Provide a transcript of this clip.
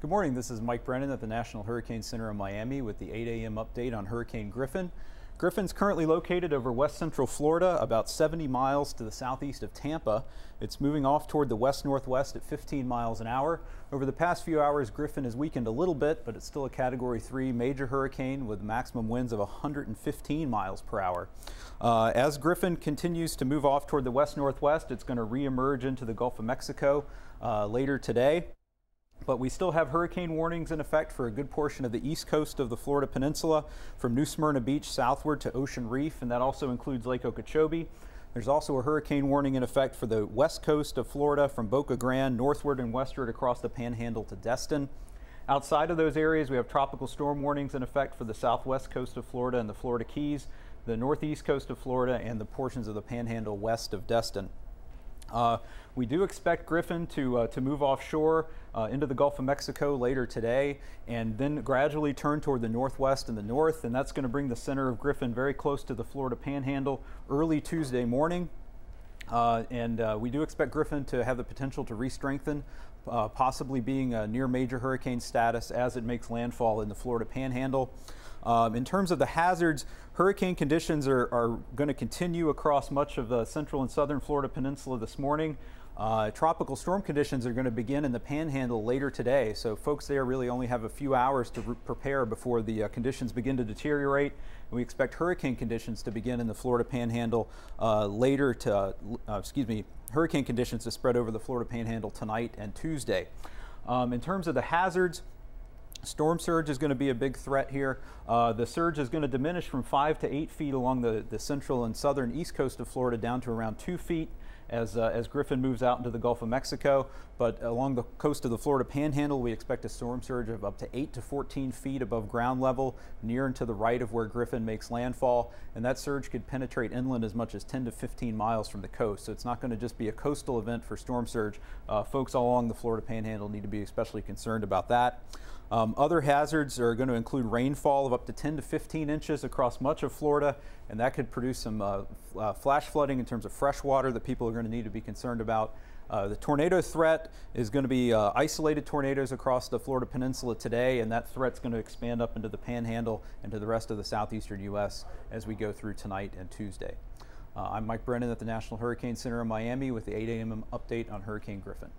Good morning. This is Mike Brennan at the National Hurricane Center in Miami with the 8 a.m. update on Hurricane Griffin. Griffin's currently located over west central Florida, about 70 miles to the southeast of Tampa. It's moving off toward the west northwest at 15 miles an hour. Over the past few hours, Griffin has weakened a little bit, but it's still a Category 3 major hurricane with maximum winds of 115 miles per hour. Uh, as Griffin continues to move off toward the west northwest, it's going to reemerge into the Gulf of Mexico uh, later today but we still have hurricane warnings in effect for a good portion of the east coast of the Florida Peninsula from New Smyrna Beach southward to Ocean Reef, and that also includes Lake Okeechobee. There's also a hurricane warning in effect for the west coast of Florida from Boca Grande northward and westward across the panhandle to Destin. Outside of those areas, we have tropical storm warnings in effect for the southwest coast of Florida and the Florida Keys, the northeast coast of Florida, and the portions of the panhandle west of Destin. Uh, we do expect Griffin to, uh, to move offshore uh, into the Gulf of Mexico later today and then gradually turn toward the northwest and the north, and that's going to bring the center of Griffin very close to the Florida Panhandle early Tuesday morning. Uh, and uh, we do expect Griffin to have the potential to re-strengthen, uh, possibly being near major hurricane status as it makes landfall in the Florida Panhandle. Um, in terms of the hazards, hurricane conditions are, are going to continue across much of the central and southern Florida Peninsula this morning. Uh, tropical storm conditions are going to begin in the panhandle later today, so folks there really only have a few hours to prepare before the uh, conditions begin to deteriorate. We expect hurricane conditions to begin in the Florida panhandle uh, later to, uh, excuse me, hurricane conditions to spread over the Florida panhandle tonight and Tuesday. Um, in terms of the hazards, Storm surge is going to be a big threat here. Uh, the surge is going to diminish from 5 to 8 feet along the, the central and southern east coast of Florida down to around 2 feet as, uh, as Griffin moves out into the Gulf of Mexico. But along the coast of the Florida Panhandle, we expect a storm surge of up to 8 to 14 feet above ground level, near and to the right of where Griffin makes landfall. And that surge could penetrate inland as much as 10 to 15 miles from the coast. So it's not going to just be a coastal event for storm surge. Uh, folks all along the Florida Panhandle need to be especially concerned about that. Um, other hazards are going to include rainfall of up to 10 to 15 inches across much of Florida, and that could produce some uh, uh, flash flooding in terms of fresh water that people are going to need to be concerned about. Uh, the tornado threat is going to be uh, isolated tornadoes across the Florida Peninsula today, and that threat is going to expand up into the Panhandle and to the rest of the southeastern U.S. as we go through tonight and Tuesday. Uh, I'm Mike Brennan at the National Hurricane Center in Miami with the 8 a.m. update on Hurricane Griffin.